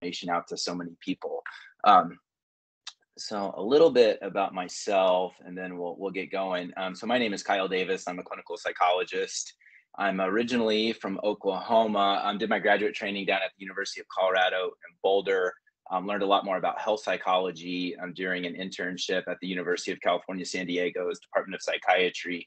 information out to so many people. Um, so a little bit about myself, and then we'll we'll get going. Um, so my name is Kyle Davis. I'm a clinical psychologist. I'm originally from Oklahoma. Um, did my graduate training down at the University of Colorado in Boulder. Um, learned a lot more about health psychology um, during an internship at the University of California, San Diego's Department of Psychiatry.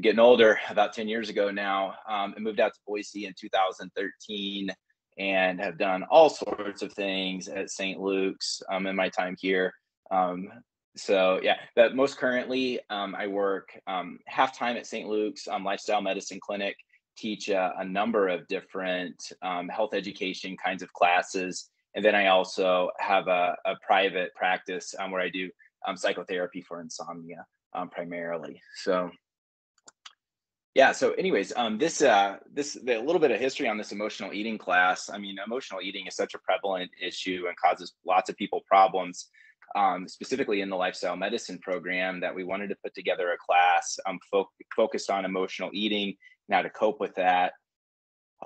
Getting older, about 10 years ago now, um, I moved out to Boise in 2013 and have done all sorts of things at St. Luke's um, in my time here. Um, so yeah, but most currently, um, I work um, half time at St. Luke's um, Lifestyle Medicine Clinic, teach a, number of different um, health education kinds of classes, and then I also have a, a private practice um, where I do psychotherapy for insomnia primarily. So yeah so anyways um this uh this the, a little bit of history on this emotional eating class. I mean emotional eating is such a prevalent issue and causes lots of people problems um, specifically in the lifestyle medicine program that we wanted to put together a class um, fo- focused on emotional eating and how to cope with that.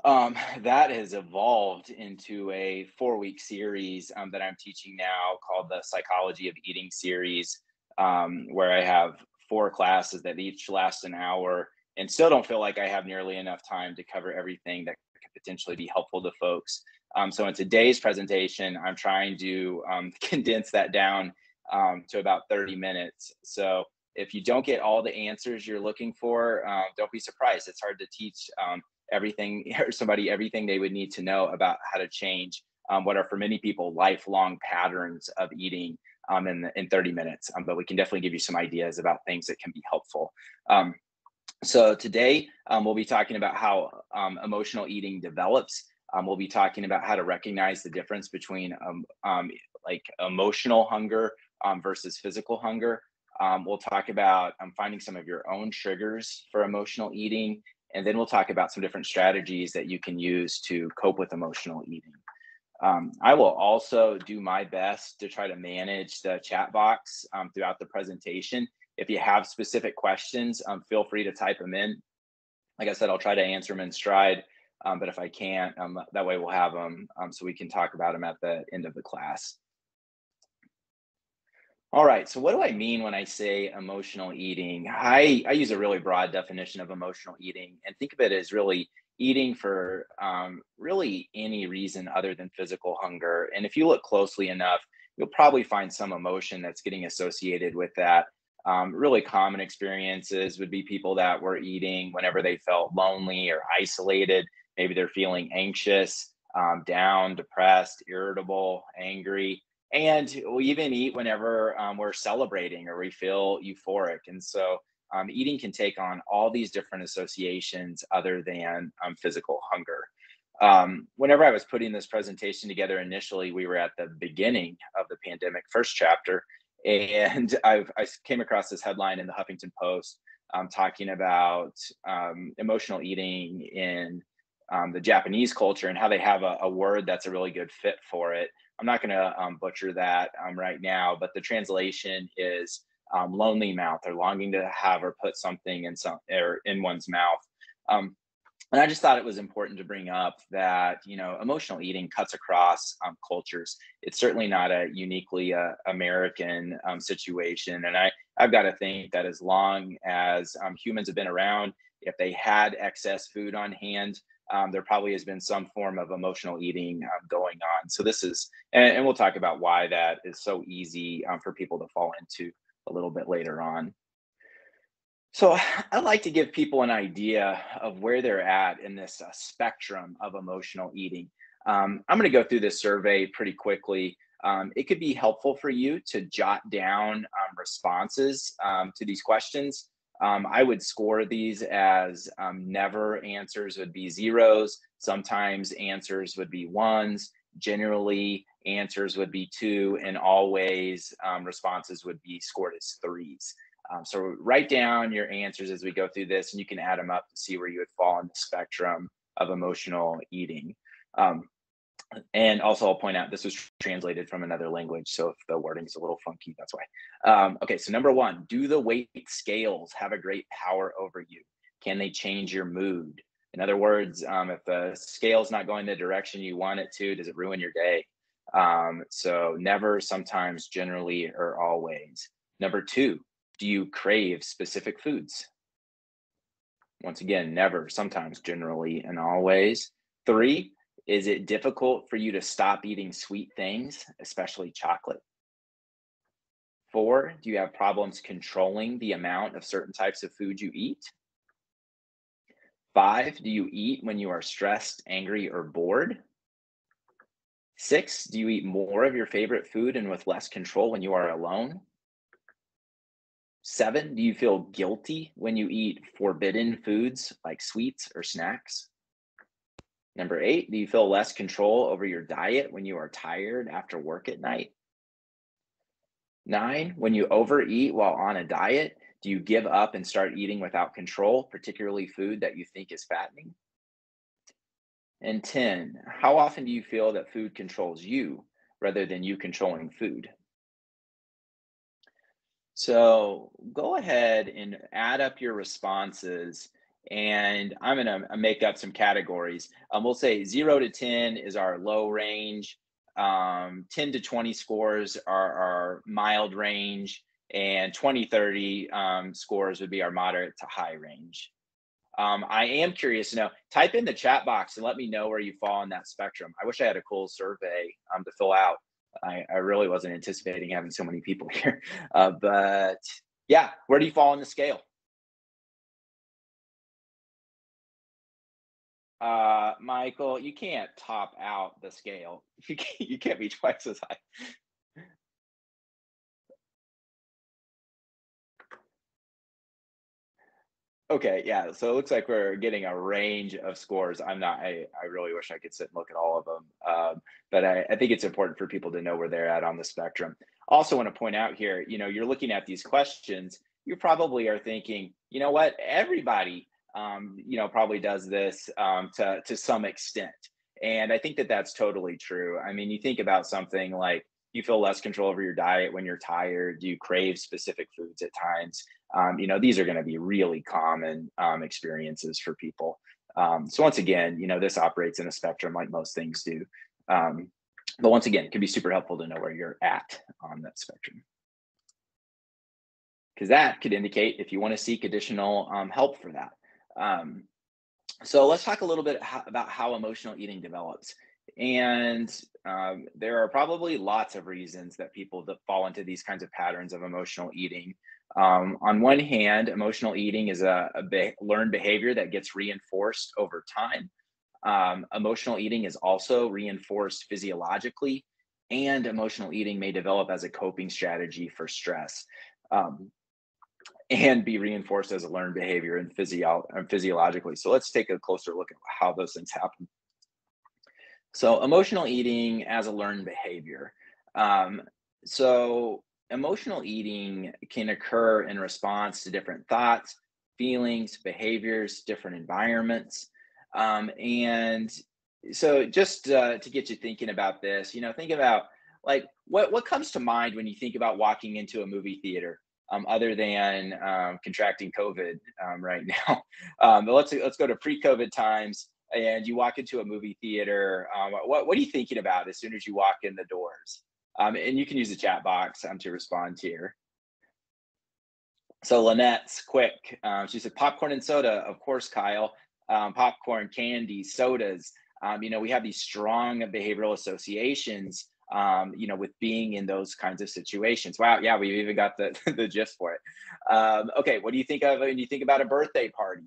Um, that has evolved into a four week series um, that i'm teaching now called the psychology of eating series um, where i have four classes that each last an hour and still don't feel like i have nearly enough time to cover everything that could potentially be helpful to folks um, so in today's presentation, I'm trying to um, condense that down um, to about 30 minutes. So if you don't get all the answers you're looking for, uh, don't be surprised. It's hard to teach um, everything or somebody everything they would need to know about how to change um, what are for many people lifelong patterns of eating um, in, in 30 minutes. but we can definitely give you some ideas about things that can be helpful. So today we'll be talking about how emotional eating develops um, we'll be talking about how to recognize the difference between um, um, like emotional hunger um, versus physical hunger. Um, we'll talk about um, finding some of your own triggers for emotional eating. And then we'll talk about some different strategies that you can use to cope with emotional eating. I will also do my best to try to manage the chat box throughout the presentation. If you have specific questions, feel free to type them in. Like I said, I'll try to answer them in stride. Um, but if I can't, um, that way we'll have them um, so we can talk about them at the end of the class. All right, so what do I mean when I say emotional eating? I, I use a really broad definition of emotional eating and think of it as really eating for um, really any reason other than physical hunger. And if you look closely enough, you'll probably find some emotion that's getting associated with that. Um, really common experiences would be people that were eating whenever they felt lonely or isolated Maybe they're feeling anxious, um, down, depressed, irritable, angry. And we even eat whenever um, we're celebrating or we feel euphoric. And so um, eating can take on all these different associations other than um, physical hunger. Um, whenever I was putting this presentation together initially, we were at the beginning of the pandemic, first chapter, and I've, i came across this headline in the Huffington Post um, talking about um, emotional eating in um, the Japanese culture and how they have a, a, word that's a really good fit for it. I'm not going to um, butcher that um, right now, but the translation is um, lonely mouth or longing to have or put something in some or in one's mouth. Um, and I just thought it was important to bring up that you know emotional eating cuts across um, cultures. It's certainly not a uniquely uh, American situation, and I I've got to think that as long as humans have been around, if they had excess food on hand, um, there probably has been some form of emotional eating um, going on. So this is, and, and, we'll talk about why that is so easy um, for people to fall into a little bit later on. So I like to give people an idea of where they're at in this uh, spectrum of emotional eating. Um, I'm going to go through this survey pretty quickly. Um, it could be helpful for you to jot down um, responses to these questions. Um, I would score these as um, never answers would be zeros. Sometimes answers would be ones. Generally, answers would be two, and always um, responses would be scored as threes. Um, so write down your answers as we go through this, and you can add them up to see where you would fall in the spectrum of emotional eating. Um, and also I'll point out this was translated from another language. So if the wording is a little funky, that's why. Um, okay, so number one, do the weight scales have a great power over you? Can they change your mood? In other words, um, if the scale's not going the direction you want it to, does it ruin your day? Um, so never, sometimes, generally, or always. Number two, do you crave specific foods? Once again, never, sometimes, generally, and always. Three, is it difficult for you to stop eating sweet things, especially chocolate? Four, do you have problems controlling the amount of certain types of food you eat? Five, do you eat when you are stressed, angry, or bored? Six, do you eat more of your favorite food and with less control when you are alone? Seven, do you feel guilty when you eat forbidden foods like sweets or snacks? Number eight, do you feel less control over your diet when you are tired after work at night? Nine, when you overeat while on a diet, do you give up and start eating without control, particularly food that you think is fattening? And 10, how often do you feel that food controls you rather than you controlling food? So go ahead and add up your responses. And I'm going to make up some categories. Um, we'll say zero to 10 is our low range, um, 10 to 20 scores are our mild range, and 20, 30 um, scores would be our moderate to high range. Um, I am curious to know, type in the chat box and let me know where you fall on that spectrum. I wish I had a cool survey um, to fill out. I, I, really wasn't anticipating having so many people here. Uh, but yeah, where do you fall on the scale? Uh, Michael, you can't top out the scale. You can't, you can't be twice as high. Okay, yeah. So it looks like we're getting a range of scores. I'm not. I, I really wish I could sit and look at all of them, um, but I, I think it's important for people to know where they're at on the spectrum. Also, want to point out here, you know, you're looking at these questions. You probably are thinking, you know what? Everybody um, you know, probably does this um, to to some extent. And I think that that's totally true. I mean, you think about something like you feel less control over your diet when you're tired. You crave specific foods at times. Um, you know, these are going to be really common um, experiences for people. Um, so once again, you know, this operates in a spectrum like most things do. Um, but once again, it can be super helpful to know where you're at on that spectrum because that could indicate if you want to seek additional um, help for that. Um, so let's talk a little bit about how emotional eating develops. And um, there are probably lots of reasons that people that fall into these kinds of patterns of emotional eating. Um, on one hand, emotional eating is a, a be- learned behavior that gets reinforced over time. Um, emotional eating is also reinforced physiologically, and emotional eating may develop as a coping strategy for stress. Um, and be reinforced as a learned behavior and physio- physiologically. So let's take a closer look at how those things happen. So emotional eating as a learned behavior. Um, so emotional eating can occur in response to different thoughts, feelings, behaviors, different environments. Um, and so just uh, to get you thinking about this, you know, think about like what, what comes to mind when you think about walking into a movie theater? um, other than um, contracting COVID um, right now. Um, but let's let's go to pre-COVID times, and you walk into a movie theater. Um, what what are you thinking about as soon as you walk in the doors? Um, and you can use the chat box to respond here. So Lynette's quick. she said popcorn and soda, of course, Kyle. popcorn, candy, sodas. you know, we have these strong behavioral associations um, you know, with being in those kinds of situations. Wow, yeah, we've even got the the gist for it. Um, okay, what do you think of when you think about a birthday party?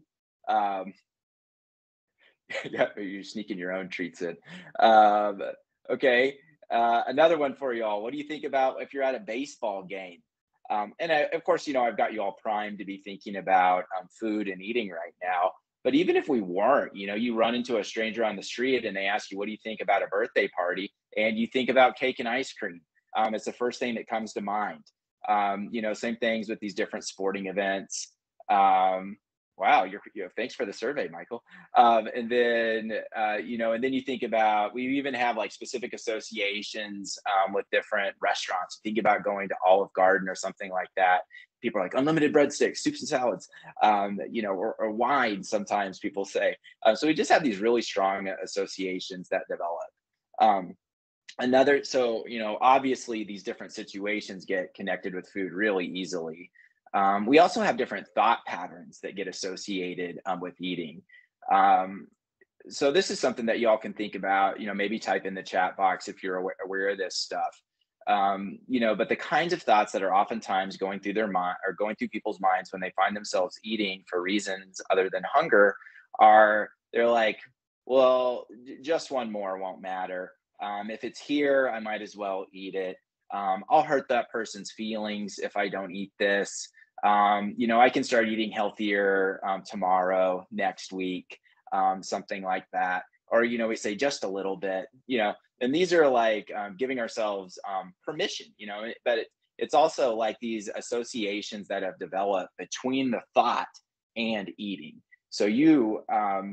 Yeah, you're sneaking your own treats in. Um, okay, uh, another one for you all. What do you think about if you're at a baseball game? Um, and I, of course, you know, I've got you all primed to be thinking about um, food and eating right now. But even if we weren't, you know, you run into a stranger on the street and they ask you, what do you think about a birthday party? And you think about cake and ice cream. Um, it's the first thing that comes to mind. Um, you know, same things with these different sporting events. Um, wow, you're, you know, thanks for the survey, Michael. Um, and then, uh, you know, and then you think about, we even have like specific associations um, with different restaurants. Think about going to Olive Garden or something like that people are like unlimited breadsticks, soups and salads, um, you know, or, or, wine. Sometimes people say. Uh, so we just have these really strong associations that develop. Um, another so you know obviously these different situations get connected with food really easily um, we also have different thought patterns that get associated um, with eating um, so this is something that y'all can think about you know maybe type in the chat box if you're aware, aware of this stuff um, you know but the kinds of thoughts that are oftentimes going through their mind or going through people's minds when they find themselves eating for reasons other than hunger are they're like well just one more won't matter um, if it's here, I might as well eat it. Um, I'll hurt that person's feelings if I don't eat this. Um, you know, I can start eating healthier um, tomorrow, next week, um, something like that. Or, you know, we say just a little bit, you know, and these are like um, giving ourselves permission, you know, but it, it's also like these associations that have developed between the thought and eating. So you,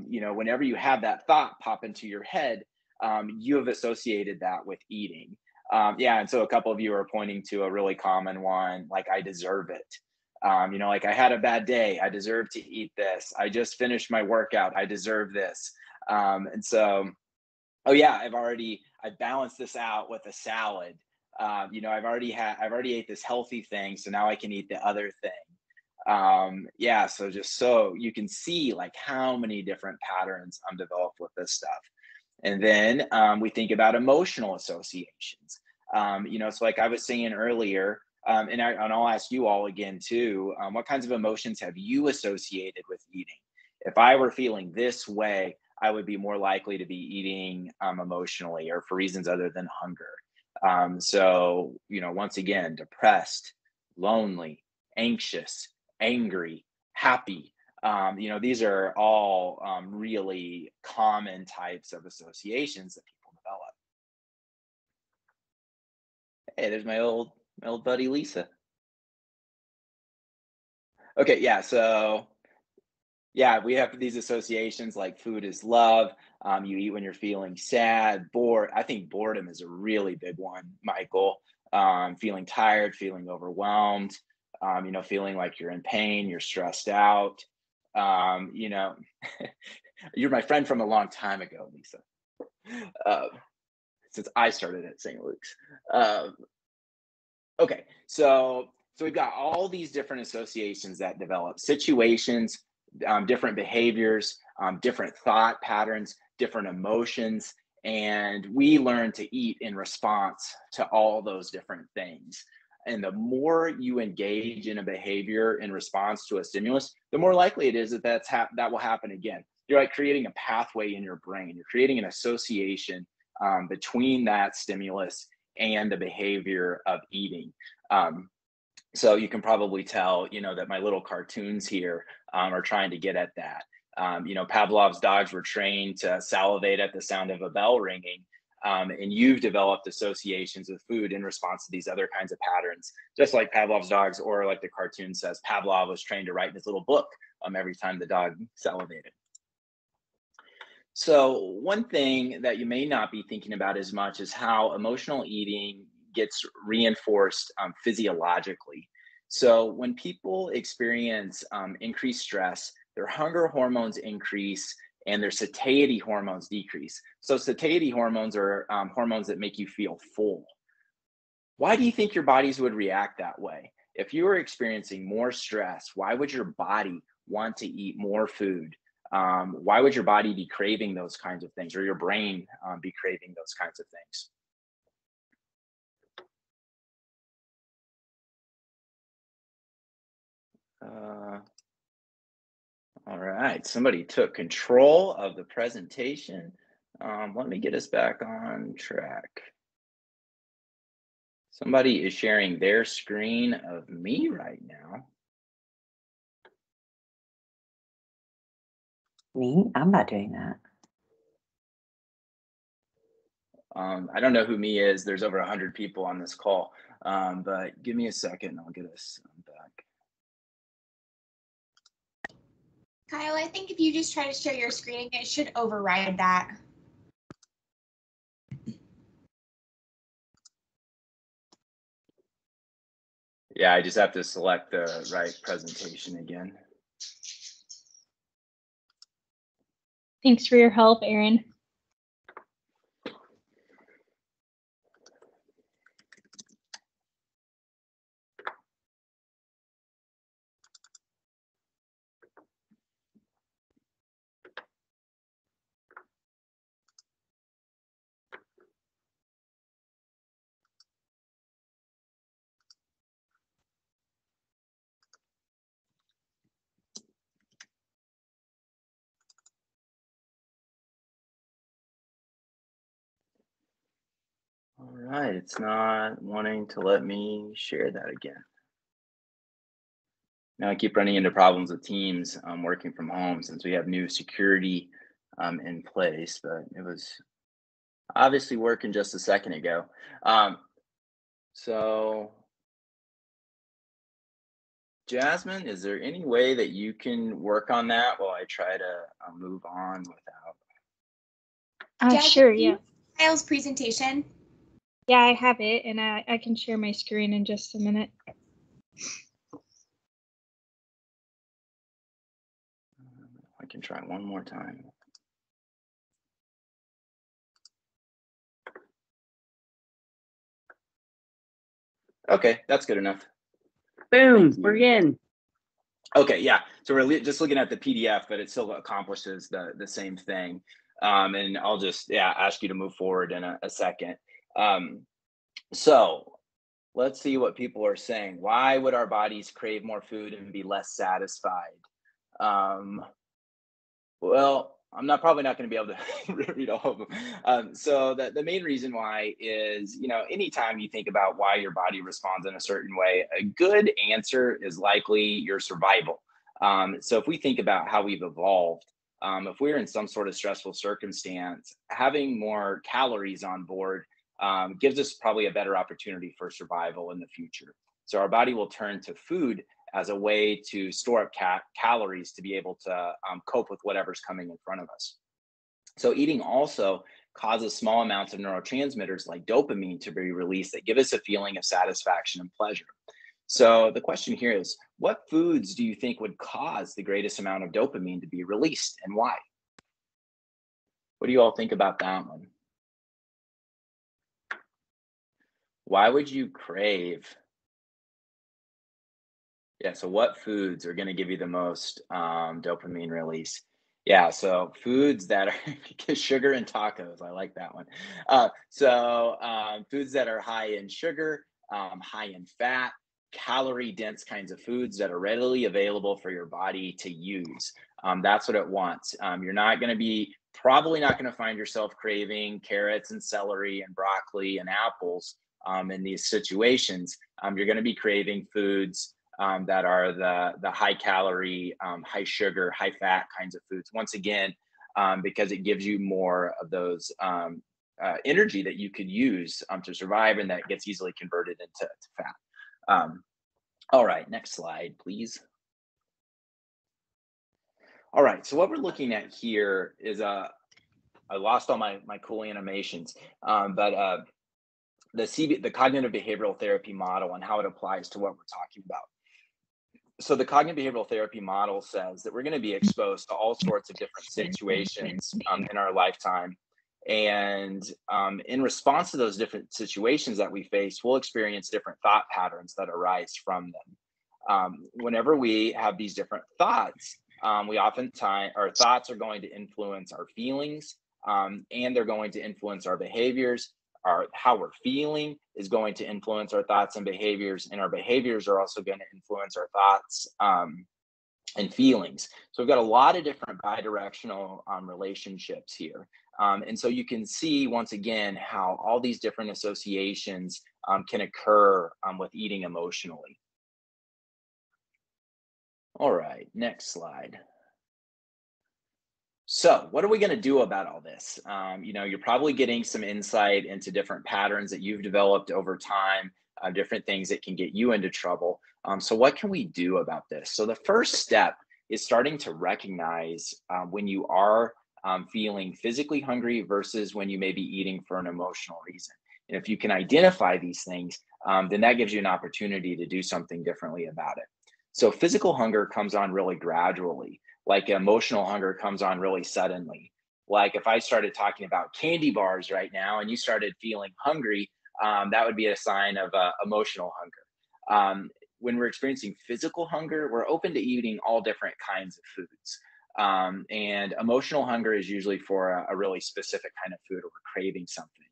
you know, whenever you have that thought pop into your head, um, you have associated that with eating. Um, yeah, and so a couple of you are pointing to a really common one, like I deserve it. Um, you know, like I had a bad day, I deserve to eat this. I just finished my workout, I deserve this. Um, and so, oh yeah, I've already I balanced this out with a salad. Um, you know, I've already had I've already ate this healthy thing, so now I can eat the other thing. Um, yeah, so just so you can see like how many different patterns I'm developed with this stuff. And then um, we think about emotional associations. Um, you know, so like I was saying earlier, um, and, I, and I'll ask you all again too, um, what kinds of emotions have you associated with eating? If I were feeling this way, I would be more likely to be eating um, emotionally or for reasons other than hunger. Um, so, you know, once again, depressed, lonely, anxious, angry, happy, um, you know, these are all um, really common types of associations that people develop. Hey, there's my old my old buddy Lisa. Okay, yeah, so yeah, we have these associations like food is love. Um, you eat when you're feeling sad, bored. I think boredom is a really big one, Michael. Um, feeling tired, feeling overwhelmed, um, you know, feeling like you're in pain, you're stressed out. Um, you know, you're my friend from a long time ago, Lisa. Uh, since I started at St. Luke's. Um, okay, so so we've got all these different associations that develop situations, um, different behaviors, um, different thought patterns, different emotions, and we learn to eat in response to all those different things. And the more you engage in a behavior in response to a stimulus, the more likely it is that that's that will happen again. You're like creating a pathway in your brain. You're creating an association um, between that stimulus and the behavior of eating. Um, so you can probably tell, you know, that my little cartoons here um, are trying to get at that. Um, you know, Pavlov's dogs were trained to salivate at the sound of a bell ringing um, and you've developed associations with food in response to these other kinds of patterns, just like Pavlov's dogs, or like the cartoon says, Pavlov was trained to write in his little book um, every time the dog salivated. So, one thing that you may not be thinking about as much is how emotional eating gets reinforced um, physiologically. So, when people experience um, increased stress, their hunger hormones increase and their satiety hormones decrease. So satiety hormones are um, hormones that make you feel full. Why do you think your bodies would react that way? If you were experiencing more stress, why would your body want to eat more food? Um, why would your body be craving those kinds of things or your brain um, be craving those kinds of things? Uh, all right, somebody took control of the presentation. Um, let me get us back on track. Somebody is sharing their screen of me right now. Me? I'm not doing that. Um, I don't know who me is. There's over 100 people on this call, um, but give me a second and I'll get us back. Kyle, I think if you just try to share your screen, it should override that. Yeah, I just have to select the right presentation again. Thanks for your help, Aaron. right, it's not wanting to let me share that again. Now I keep running into problems with teams um, working from home since we have new security um, in place, but it was obviously working just a second ago. Um, so Jasmine, is there any way that you can work on that while I try to uh, move on without? Uh, Jasmine, sure, yeah. Kyle's presentation. Yeah, I have it, and I, I can share my screen in just a minute. I can try one more time. Okay, that's good enough. Boom, we're in. Okay, yeah. So we're just looking at the PDF, but it still accomplishes the the same thing. Um, and I'll just yeah ask you to move forward in a, a second. Um, so let's see what people are saying. Why would our bodies crave more food and be less satisfied? Um, well, I'm not probably not going to be able to read all of them. Um, so the, the main reason why is, you know, anytime you think about why your body responds in a certain way, a good answer is likely your survival. Um, so if we think about how we've evolved, um, if we're in some sort of stressful circumstance, having more calories on board um, gives us probably a better opportunity for survival in the future. So our body will turn to food as a way to store up ca- calories to be able to um, cope with whatever's coming in front of us. So eating also causes small amounts of neurotransmitters like dopamine to be released that give us a feeling of satisfaction and pleasure. So the question here is what foods do you think would cause the greatest amount of dopamine to be released and why? What do you all think about that one? Why would you crave yeah, so what foods are going to give you the most um, dopamine release? Yeah, so foods that are sugar and tacos. I like that one. Uh, so um, foods that are high in sugar, um, high in fat, calorie dense kinds of foods that are readily available for your body to use. Um, that's what it wants. Um, you're not going to be probably not going to find yourself craving carrots and celery and broccoli and apples um, in these situations. Um, you're going to be craving foods um, that are the the high calorie, um, high sugar, high fat kinds of foods. Once again, um, because it gives you more of those um, uh, energy that you could use to survive, and that gets easily converted into to fat. All right, next slide, please. All right, so what we're looking at here is uh, I lost all my my cool animations, but uh, the CB, the cognitive behavioral therapy model and how it applies to what we're talking about. So the cognitive behavioral therapy model says that we're going to be exposed to all sorts of different situations um, in our lifetime. And um, in response to those different situations that we face we'll experience different thought patterns that arise from them. Um, whenever we have these different thoughts um, we oftentimes our thoughts are going to influence our feelings um, and they're going to influence our behaviors our how we're feeling is going to influence our thoughts and behaviors and our behaviors are also going to influence our thoughts um, and feelings. So we've got a lot of different bidirectional um, relationships here. Um, and so you can see once again how all these different associations um, can occur um, with eating emotionally. All right next slide so, what are we going to do about all this? Um, you know, you're probably getting some insight into different patterns that you've developed over time, uh, different things that can get you into trouble. Um, so, what can we do about this? So, the first step is starting to recognize um, when you are um, feeling physically hungry versus when you may be eating for an emotional reason. And if you can identify these things, um, then that gives you an opportunity to do something differently about it. So, physical hunger comes on really gradually like emotional hunger comes on really suddenly. Like if I started talking about candy bars right now and you started feeling hungry, um, that would be a sign of uh, emotional hunger. Um, when we're experiencing physical hunger, we're open to eating all different kinds of foods. Um, and emotional hunger is usually for a, a, really specific kind of food or we're craving something.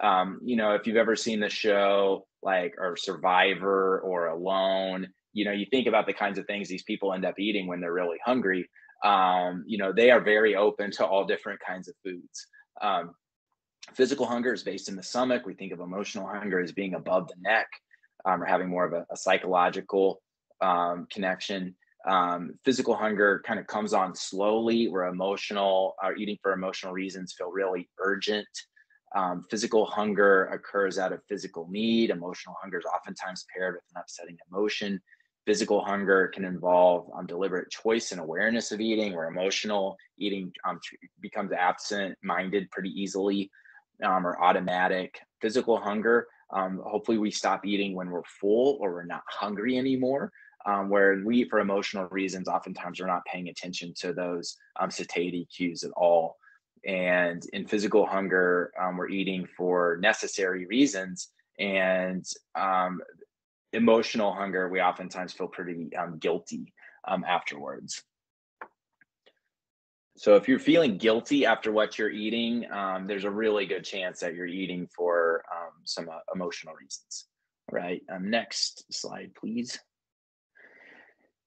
Um, you know, if you've ever seen the show like or Survivor or Alone, you know you think about the kinds of things these people end up eating when they're really hungry um, you know they are very open to all different kinds of foods um, physical hunger is based in the stomach. We think of emotional hunger as being above the neck um, or having more of a, a psychological um, connection. Um, physical hunger kind of comes on slowly, where emotional or eating for emotional reasons feel really urgent. Um, physical hunger occurs out of physical need. Emotional hunger is oftentimes paired with an upsetting emotion. Physical hunger can involve um, deliberate choice and awareness of eating, where emotional eating um, becomes absent minded pretty easily um, or automatic. Physical hunger, um, hopefully, we stop eating when we're full or we're not hungry anymore. Um, where we for emotional reasons, oftentimes we're not paying attention to those um, satiety cues at all. And in physical hunger, we're eating for necessary reasons. And um, emotional hunger, we oftentimes feel pretty um, guilty um, afterwards. So if you're feeling guilty after what you're eating, um, there's a really good chance that you're eating for um, some uh, emotional reasons. Right. Um, next slide, please.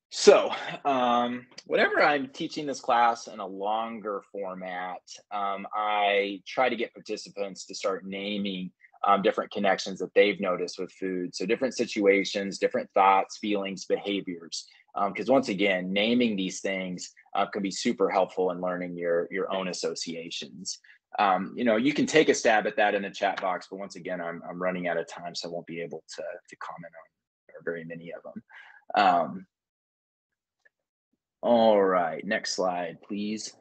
So, um, whenever I'm teaching this class in a longer format, um, I try to get participants to start naming um, different connections that they've noticed with food. So, different situations, different thoughts, feelings, behaviors. Because um, once again, naming these things uh, can be super helpful in learning your your own associations. Um, you know, you can take a stab at that in the chat box, but once again, I'm I'm running out of time, so I won't be able to to comment on very many of them. Um, all right, next slide, please.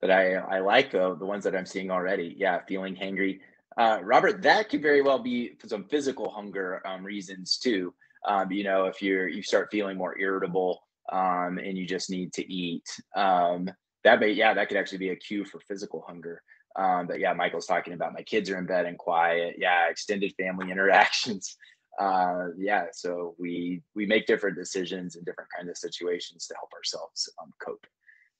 But I I like uh, the ones that I'm seeing already. Yeah, feeling hangry. Uh, Robert, that could very well be some physical hunger um, reasons too. Um, you know, if you're you start feeling more irritable um, and you just need to eat, um, that may yeah that could actually be a cue for physical hunger. Um, but yeah, Michael's talking about my kids are in bed and quiet. Yeah, extended family interactions uh, yeah, so we we make different decisions in different kinds of situations to help ourselves um, cope.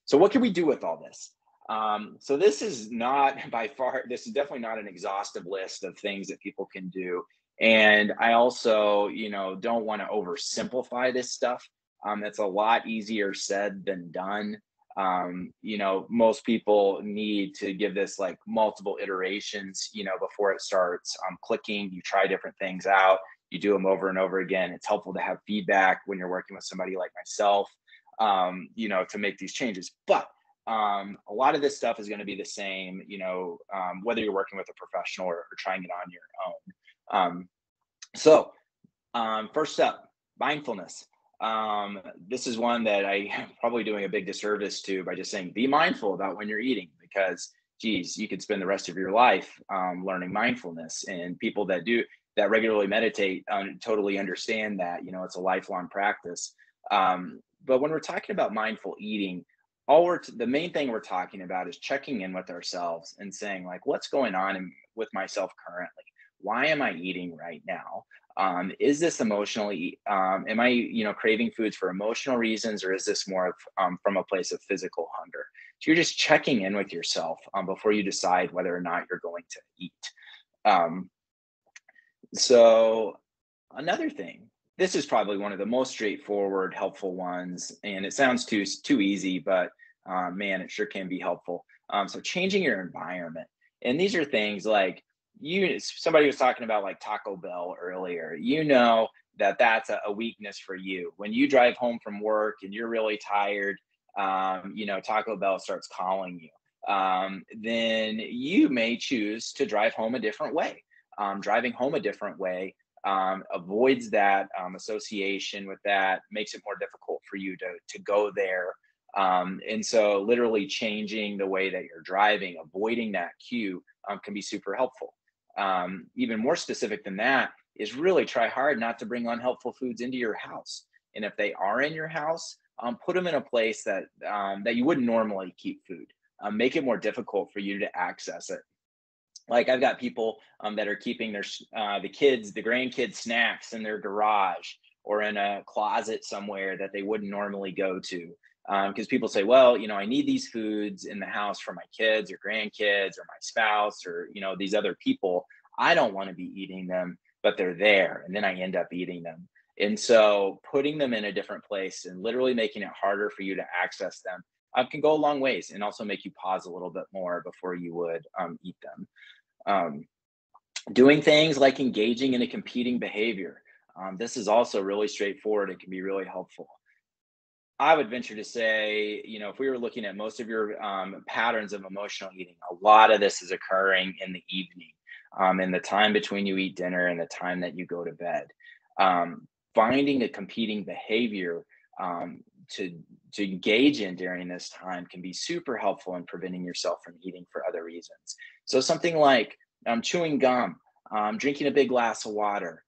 So what can we do with all this? Um, so this is not by far, this is definitely not an exhaustive list of things that people can do. And I also, you know, don't want to oversimplify this stuff. Um, it's a lot easier said than done. Um, you know, most people need to give this like multiple iterations, you know, before it starts um, clicking. You try different things out you do them over and over again. It's helpful to have feedback when you're working with somebody like myself, um, you know, to make these changes. But um, a lot of this stuff is going to be the same, you know, um, whether you're working with a professional or, or trying it on your own. Um, so, um, first up, mindfulness. Um, this is one that I am probably doing a big disservice to by just saying be mindful about when you're eating because geez, you could spend the rest of your life um, learning mindfulness. And people that do that regularly meditate totally understand that you know it's a lifelong practice but when we're talking about mindful eating all we're t- the main thing we're talking about is checking in with ourselves and saying like what's going on in, with myself currently? Why am i eating right now? Um, is this emotionally um, am i you know craving foods for emotional reasons or is this more of um, from a place of physical hunger? So you're just checking in with yourself um, before you decide whether or not you're going to eat. Um, so another thing, this is probably one of the most straightforward, helpful ones, and it sounds too too easy, but uh, man, it sure can be helpful. Um, so changing your environment, and these are things like you. Somebody was talking about like Taco Bell earlier. You know that that's a, a weakness for you when you drive home from work and you're really tired. Um, you know, Taco Bell starts calling you. Um, then you may choose to drive home a different way um, driving home a different way um, avoids that um, association with that, makes it more difficult for you to, to go there. Um, and so, literally changing the way that you're driving, avoiding that cue um, can be super helpful. Um, even more specific than that is really try hard not to bring unhelpful foods into your house. And if they are in your house, put them in a place that that you wouldn't normally keep food. make it more difficult for you to access it like I've got people um, that are keeping their uh, the kids, the grandkids snacks in their garage or in a closet somewhere that they wouldn't normally go to. Because um, people say, well, you know, I need these foods in the house for my kids or grandkids or my spouse or you know these other people. I don't want to be eating them, but they're there, and then I end up eating them. And so, putting them in a different place and literally making it harder for you to access them can go a long ways and also make you pause a little bit more before you would um, eat them. Um, doing things like engaging in a competing behavior. Um, this is also really straightforward. It can be really helpful. I would venture to say, you know, if we were looking at most of your um, patterns of emotional eating, a lot of this is occurring in the evening, um, in the time between you eat dinner and the time that you go to bed. Um, finding a competing behavior um, to to engage in during this time can be super helpful in preventing yourself from eating for other reasons. So something like um, chewing gum, um, drinking a big glass of water.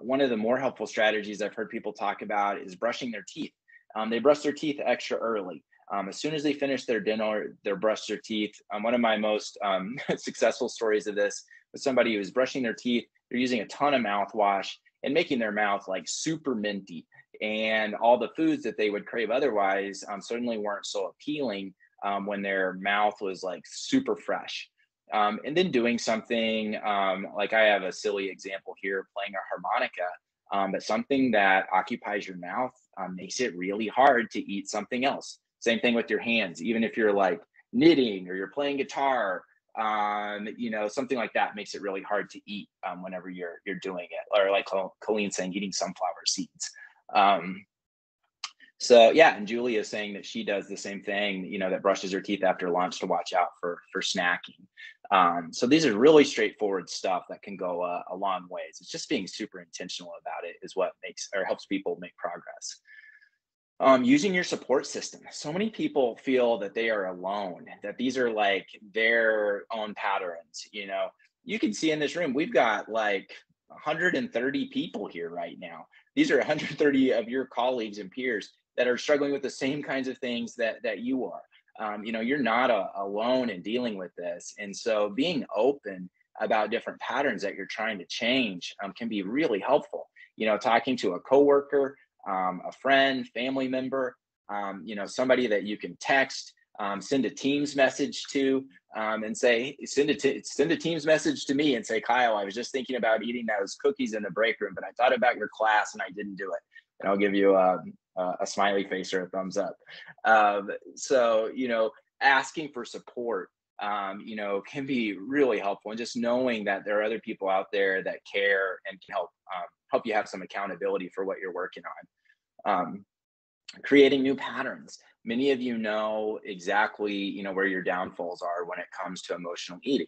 one of the more helpful strategies I've heard people talk about is brushing their teeth um, they brush their teeth extra early. Um, as soon as they finish their dinner, they brush their teeth. Um, one of my most um, successful stories of this was somebody who was brushing their teeth. They're using a ton of mouthwash and making their mouth like super minty. And all the foods that they would crave otherwise um, certainly weren't so appealing um, when their mouth was like super fresh. Um, and then doing something um, like I have a silly example here playing a harmonica, um, but something that occupies your mouth um, makes it really hard to eat something else. Same thing with your hands, even if you're like knitting or you're playing guitar, you know, something like that makes it really hard to eat whenever you're you're doing it. Or like Colleen saying, eating sunflower seeds. Um, so yeah, and Julie is saying that she does the same thing, you know, that brushes her teeth after lunch to watch out for for snacking. Um, so these are really straightforward stuff that can go a, a long ways. It's just being super intentional about it is what makes or helps people make progress. Um, using your support system. So many people feel that they are alone, that these are like their own patterns. You know, you can see in this room, we've got like 130 people here right now. These are 130 of your colleagues and peers that are struggling with the same kinds of things that that you are. Um, you know, you're not a, alone in dealing with this, and so being open about different patterns that you're trying to change um, can be really helpful. You know, talking to a coworker, um, a friend, family member, um, you know, somebody that you can text, um, send a Teams message to, um, and say, send a t- send a Teams message to me and say, Kyle, I was just thinking about eating those cookies in the break room, but I thought about your class and I didn't do it. And I'll give you a, a smiley face or a thumbs up. Um, so, you know, asking for support, um, you know, can be really helpful. And just knowing that there are other people out there that care and can help um, help you have some accountability for what you're working on. Um, creating new patterns. Many of you know exactly, you know, where your downfalls are when it comes to emotional eating.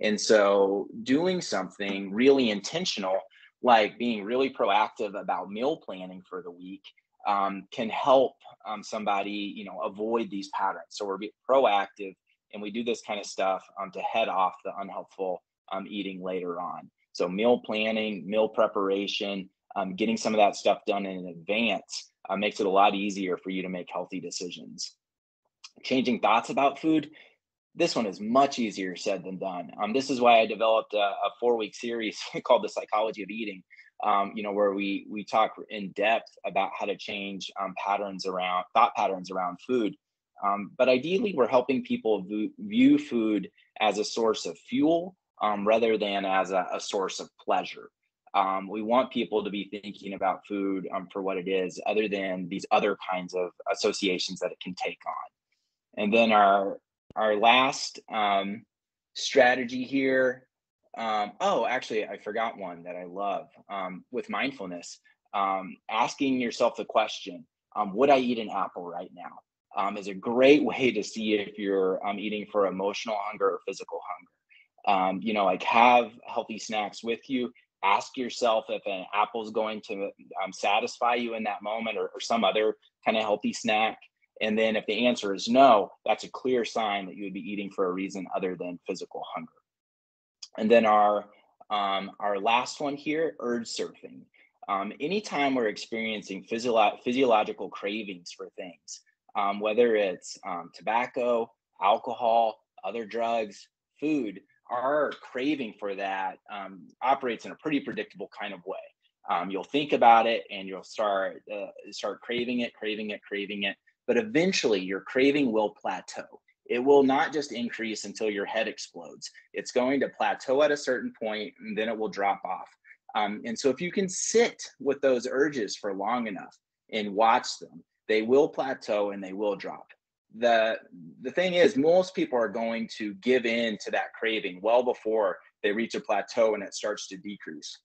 And so doing something really intentional, like being really proactive about meal planning for the week, um, can help um, somebody, you know, avoid these patterns. So we're proactive and we do this kind of stuff um, to head off the unhelpful um, eating later on. So meal planning, meal preparation, um, getting some of that stuff done in advance uh, makes it a lot easier for you to make healthy decisions. Changing thoughts about food, this one is much easier said than done. Um, this is why I developed a, a four-week series called The Psychology of Eating, um, you know, where we we talk in depth about how to change um, patterns around thought patterns around food. Um, but ideally, we're helping people view, food as a source of fuel um, rather than as a, a source of pleasure. Um, we want people to be thinking about food um, for what it is, other than these other kinds of associations that it can take on. And then our our last um, strategy here. Um, oh, actually, I forgot one that I love um, with mindfulness. Um, asking yourself the question, "Would I eat an apple right now?" is a great way to see if you're eating for emotional hunger or physical hunger. you know, like have healthy snacks with you ask yourself if an apple is going to um, satisfy you in that moment or, or some other kind of healthy snack. And then if the answer is no, that's a clear sign that you would be eating for a reason other than physical hunger. And then our um, our last one here, urge surfing. Um, anytime we're experiencing physio- physiological cravings for things, um, whether it's um, tobacco, alcohol, other drugs, food, our craving for that um, operates in a pretty predictable kind of way. Um, you'll think about it and you'll start uh, start craving it, craving it, craving it. But eventually, your craving will plateau. It will not just increase until your head explodes. It's going to plateau at a certain point, and then it will drop off. Um, and so, if you can sit with those urges for long enough and watch them, they will plateau and they will drop. The the thing is most people are going to give in to that craving well before they reach a plateau and it starts to decrease.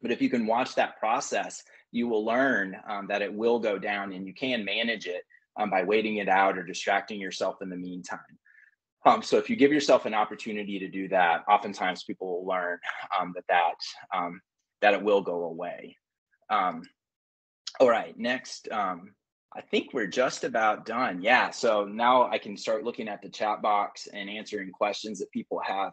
But if you can watch that process you will learn um, that it will go down and you can manage it um, by waiting it out or distracting yourself in the meantime. Um, so if you give yourself an opportunity to do that oftentimes people will learn um, that that um, that it will go away. Um, all right next I think we're just about done. Yeah. So now I can start looking at the chat box and answering questions that people have.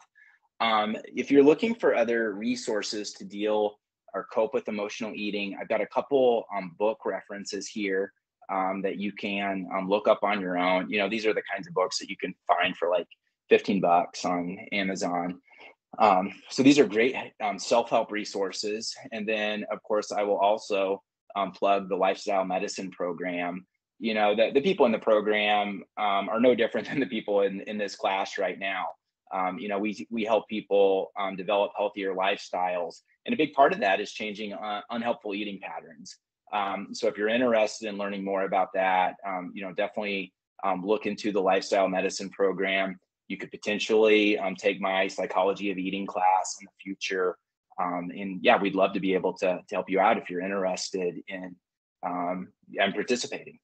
Um, if you're looking for other resources to deal or cope with emotional eating, I've got a couple um, book references here um, that you can um, look up on your own. You know, these are the kinds of books that you can find for like 15 bucks on Amazon. Um, so these are great um, self-help resources. And then of course, I will also um, plug the lifestyle medicine program you know the, the people in the program um, are no different than the people in, in this class right now. Um, you know we, we help people um, develop healthier lifestyles and a big part of that is changing uh, unhelpful eating patterns. Um, so if you're interested in learning more about that um, you know definitely look into the lifestyle medicine program. You could potentially take my psychology of eating class in the future um, and yeah, we'd love to be able to, to help you out if you're interested in um, and participating.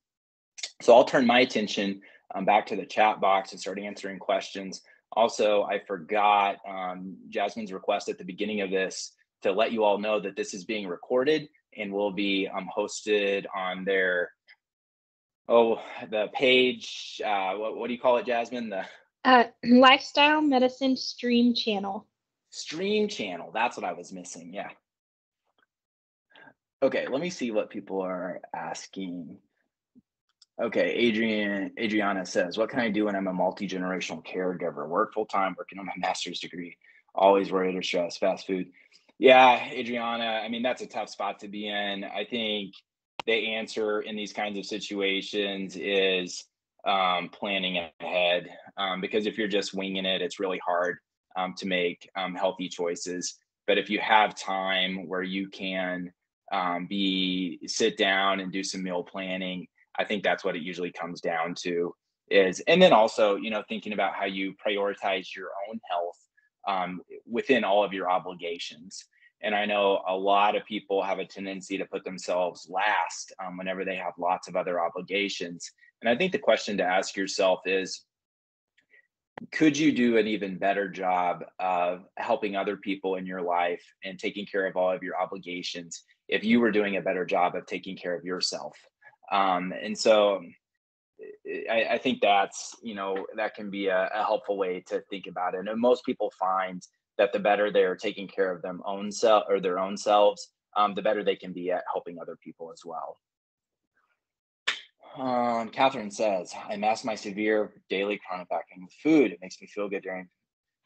So I'll turn my attention um, back to the chat box and start answering questions. Also, I forgot um, Jasmine's request at the beginning of this to let you all know that this is being recorded and will be um, hosted on their oh the page. Uh, what, what do you call it, Jasmine? The uh, lifestyle medicine stream channel. Stream channel. That's what I was missing. Yeah. Okay, let me see what people are asking. Okay, Adrian Adriana says, "What can I do when I'm a multi-generational caregiver? Work full time, working on my master's degree, always worried or stressed, fast food." Yeah, Adriana, I mean that's a tough spot to be in. I think the answer in these kinds of situations is um, planning ahead, um, because if you're just winging it, it's really hard um, to make um, healthy choices. But if you have time where you can um, be sit down and do some meal planning, I think that's what it usually comes down to. Is and then also you know thinking about how you prioritize your own health um, within all of your obligations. And I know a lot of people have a tendency to put themselves last um, whenever they have lots of other obligations. And I think the question to ask yourself is could you do an even better job of helping other people in your life and taking care of all of your obligations if you were doing a better job of taking care of yourself? Um, and so I, I, think that's you know that can be a, a, helpful way to think about it. And most people find that the better they're taking care of their own self or their own selves um, the better they can be at helping other people as well um, Catherine says, I mask my severe daily chronic backing with food. It makes me feel good during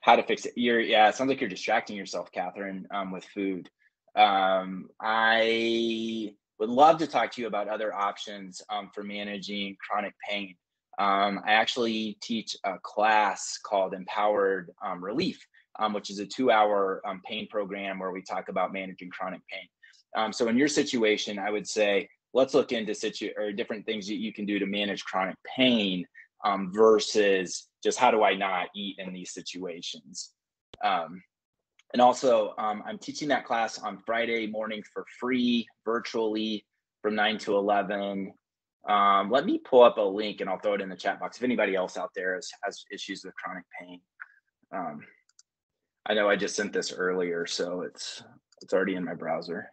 how to fix it. You're, yeah, it sounds like you're distracting yourself, Catherine, um, with food. Um, I would love to talk to you about other options um, for managing chronic pain. Um, I actually teach a class called Empowered um, Relief, um, which is a two hour um, pain program where we talk about managing chronic pain. Um, so, in your situation, I would say let's look into situ or different things that you can do to manage chronic pain um, versus just how do I not eat in these situations. Um, and also, um, I'm teaching that class on Friday morning for free virtually from 9 to 11. Um, let me pull up a link and I'll throw it in the chat box if anybody else out there has, has issues with chronic pain. Um, I know I just sent this earlier, so it's it's already in my browser.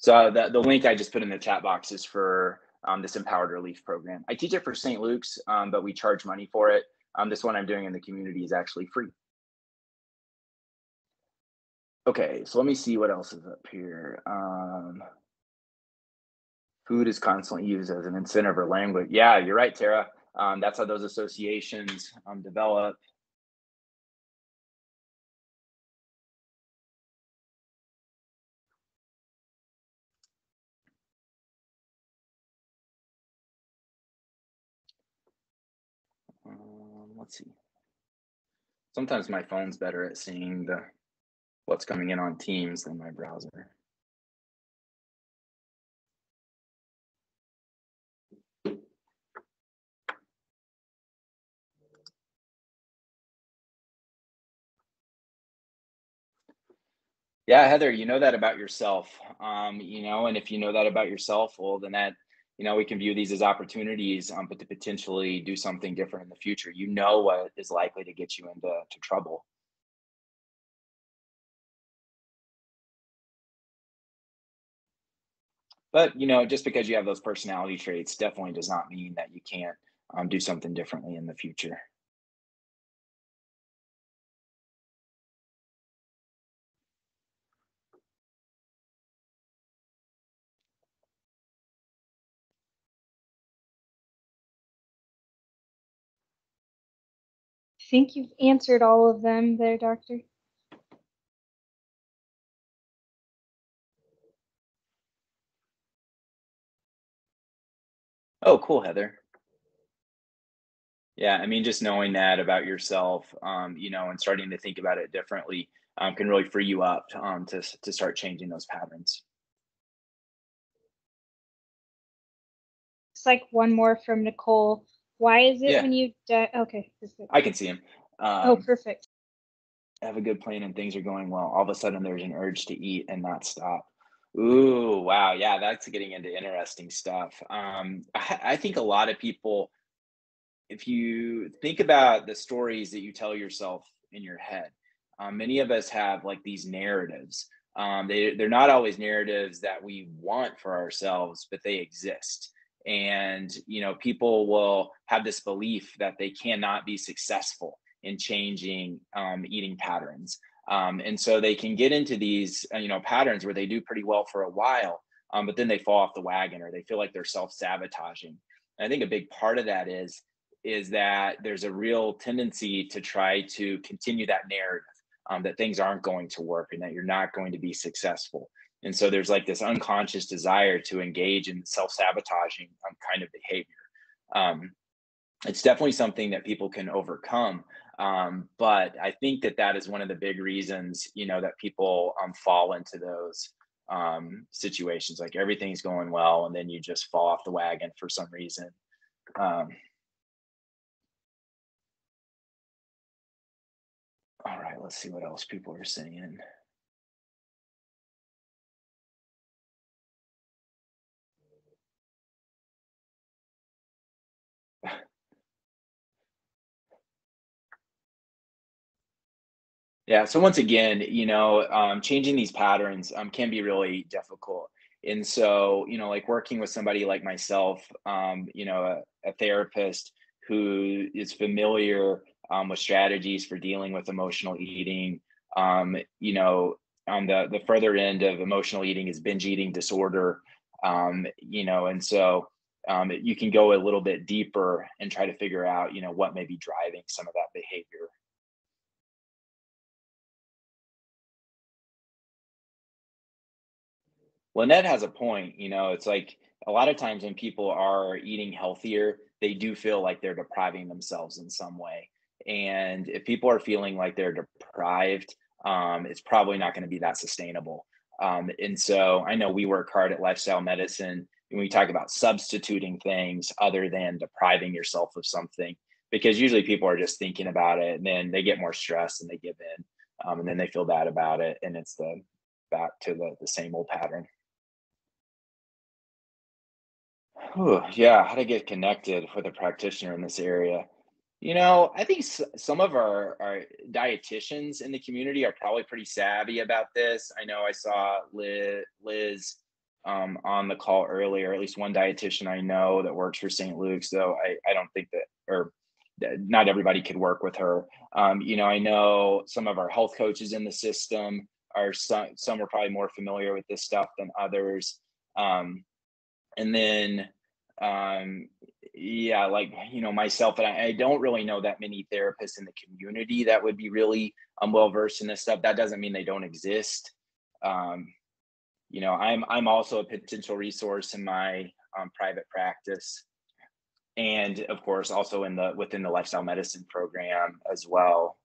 So the, the link I just put in the chat box is for um, this empowered relief program. I teach it for St. Luke's, um, but we charge money for it. Um, this one I'm doing in the community is actually free. Okay, so let me see what else is up here. Um, food is constantly used as an incentive or language. Yeah, you're right, Tara. Um, that's how those associations um, develop. let's see. Sometimes my phone's better at seeing the what's coming in on Teams than my browser. Yeah, Heather, you know that about yourself. Um, you know, and if you know that about yourself, well, then that you know, we can view these as opportunities, um, but to potentially do something different in the future. You know what is likely to get you into to trouble. But you know, just because you have those personality traits definitely does not mean that you can't um, do something differently in the future. Think you've answered all of them there, Doctor. Oh, cool, Heather. Yeah, I mean, just knowing that about yourself, um, you know, and starting to think about it differently um, can really free you up um, to to start changing those patterns. It's like one more from Nicole. Why is it Yeah. when you die? Okay. I can see him. oh, Um, perfect. have a good plan and things are going well. All of a sudden, there's an urge to eat and not stop. Ooh, wow. Yeah, that's getting into interesting stuff. Um, I, I think a lot of people, if you think about the stories that you tell yourself in your head, um, many of us have like these narratives. Um, they, they're not always narratives that we want for ourselves, but they exist. And, you know, people will have this belief that they cannot be successful in changing um, eating patterns. Um, and so they can get into these, uh, you know, patterns where they do pretty well for a while, um, but then they fall off the wagon or they feel like they're self-sabotaging. And I think a big part of that is is that there's a real tendency to try to continue that narrative um, that things aren't going to work and that you're not going to be successful. And so there's like this unconscious desire to engage in self-sabotaging um, kind of behavior. Um, it's definitely something that people can overcome um, but i think that that is one of the big reasons you know that people um, fall into those um, situations like everything's going well and then you just fall off the wagon for some reason um, all right let's see what else people are saying Yeah. So once again, you know, um, changing these patterns um, can be really difficult. And so, you know, like working with somebody like myself, um, you know, a, a therapist who is familiar um, with strategies for dealing with emotional eating, um, you know, on the the further end of emotional eating is binge eating disorder, um, you know, and so you can go a little bit deeper and try to figure out, you know, what may be driving some of that behavior. Lynette has a point. You know, it's like a lot of times when people are eating healthier, they do feel like they're depriving themselves in some way. And if people are feeling like they're deprived, um, it's probably not going to be that sustainable. Um, and so I know we work hard at lifestyle medicine and we talk about substituting things other than depriving yourself of something because usually people are just thinking about it and then they get more stressed and they give in um, and then they feel bad about it and it's the back to the, the same old pattern. Whew, yeah, how to get connected with a practitioner in this area. You know, I think some of our, our dietitians in the community are probably pretty savvy about this. I know I saw Liz, Liz um, on the call earlier, at least one dietitian I know that works for St. Luke's, though I, I don't think that, or not everybody could work with her. Um, you know, I know some of our health coaches in the system are some, some are probably more familiar with this stuff than others. Um, and then um yeah like you know myself and I, I don't really know that many therapists in the community that would be really um well versed in this stuff. That doesn't mean they don't exist. Um you know i'm i'm also a potential resource in my um, private practice. And of course also in the within the lifestyle medicine program as well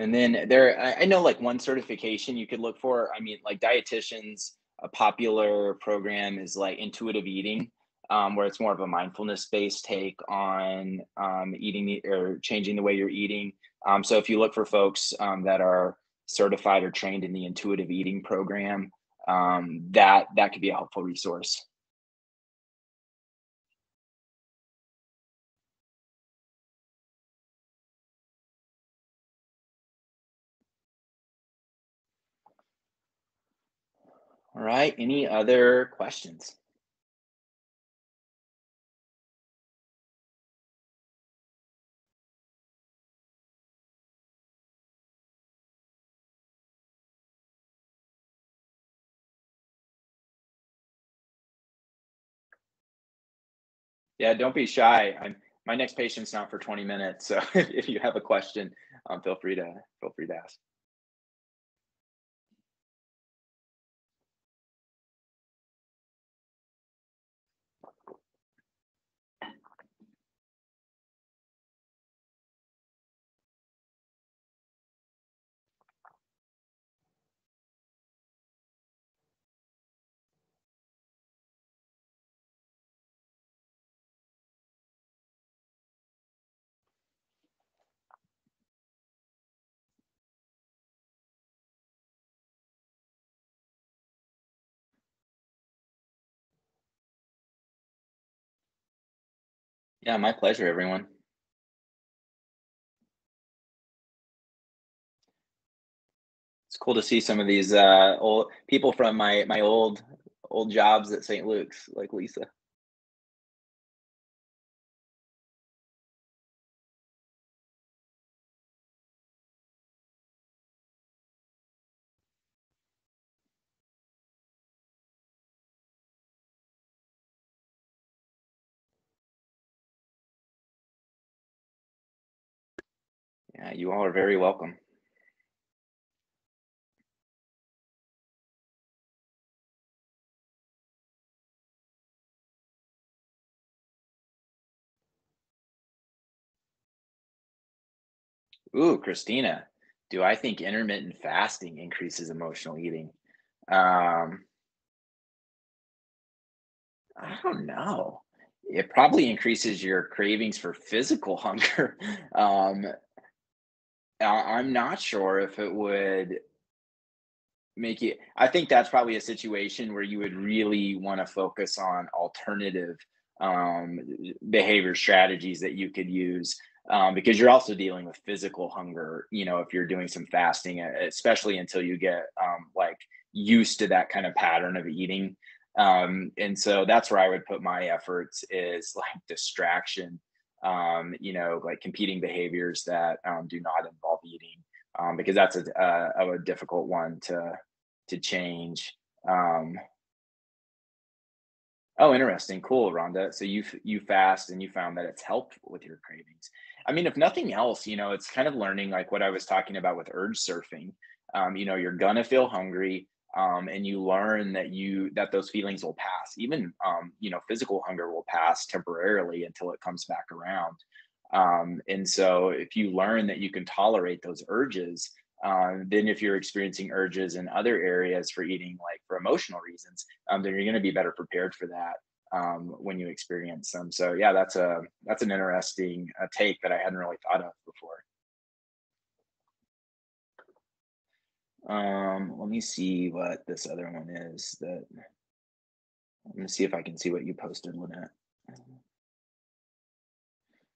And then there, I, know like one certification you could look for. I mean, like dietitians, a popular program is like intuitive eating, um, where it's more of a mindfulness based take on um, eating or changing the way you're eating. Um, so if you look for folks um, that are certified or trained in the intuitive eating program, um, that that could be a helpful resource. All right, any other questions? Yeah, don't be shy. I'm my next patient's not for 20 minutes, so if you have a question, um, feel free to feel free to ask. Yeah, my pleasure, everyone. It's cool to see some of these uh, old people from my my old old jobs at St. Luke's, like Lisa. Yeah, you all are very welcome. Ooh, Christina, do I think intermittent fasting increases emotional eating? Um, I don't know. It probably increases your cravings for physical hunger. Um, I'm not sure if it would make it. I think that's probably a situation where you would really want to focus on alternative um, behavior strategies that you could use um, because you're also dealing with physical hunger. You know, if you're doing some fasting, especially until you get um, like used to that kind of pattern of eating. Um, and so that's where I would put my efforts is like distraction um, you know, like competing behaviors that um, do not involve eating, um, because that's a, a, a difficult one to to change. Um, oh, interesting, cool, Rhonda. So you you fast and you found that it's helped with your cravings. I mean, if nothing else, you know, it's kind of learning like what I was talking about with urge surfing. Um, you know, you're gonna feel hungry um, and you learn that you that those feelings will pass. Even um, you know physical hunger will pass temporarily until it comes back around. Um, and so if you learn that you can tolerate those urges um, then if you're experiencing urges in other areas for eating like for emotional reasons um, then you're going to be better prepared for that um, when you experience them. So yeah that's a that's an interesting uh, take that i hadn't really thought of before Um, let me see what this other one is that let me see if I can see what you posted, Lynette.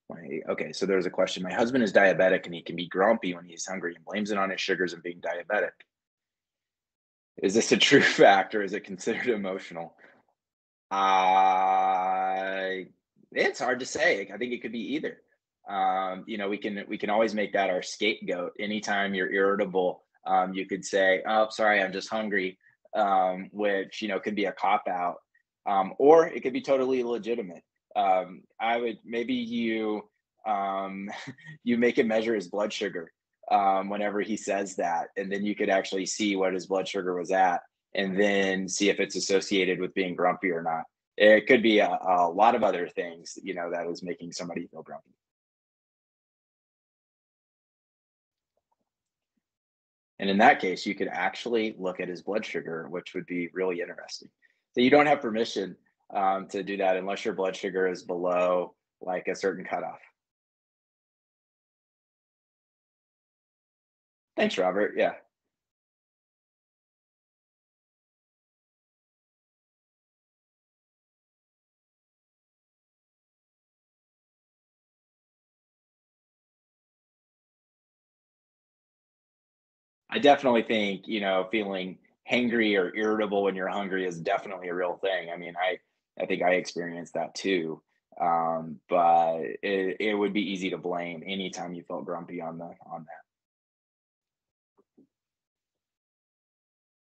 My, okay, so there's a question. My husband is diabetic and he can be grumpy when he's hungry and blames it on his sugars and being diabetic. Is this a true fact or is it considered emotional? I it's hard to say. I think it could be either. Um, you know, we can we can always make that our scapegoat. Anytime you're irritable, um, you could say, "Oh, sorry, I'm just hungry," um, which you know could be a cop out, um, or it could be totally legitimate. Um, I would maybe you um, you make him measure his blood sugar um, whenever he says that, and then you could actually see what his blood sugar was at, and then see if it's associated with being grumpy or not. It could be a, a lot of other things, you know, that is making somebody feel grumpy. And in that case, you could actually look at his blood sugar, which would be really interesting. So you don't have permission um, to do that unless your blood sugar is below like a certain cutoff. Thanks, Robert. Yeah. I definitely think, you know, feeling hangry or irritable when you're hungry is definitely a real thing. I mean, I I think I experienced that too. Um, but it, it would be easy to blame anytime you felt grumpy on the on that.